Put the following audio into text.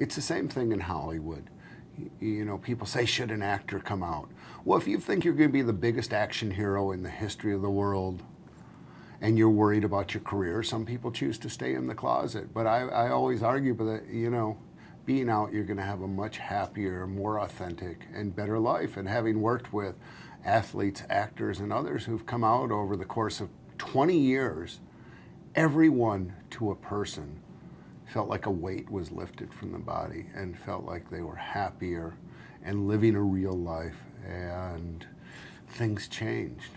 It's the same thing in Hollywood. You know, people say, should an actor come out? Well, if you think you're going to be the biggest action hero in the history of the world, and you're worried about your career, some people choose to stay in the closet. But I, I always argue that, you know, being out, you're going to have a much happier, more authentic, and better life. And having worked with athletes, actors, and others who've come out over the course of 20 years, everyone to a person felt like a weight was lifted from the body and felt like they were happier and living a real life and things changed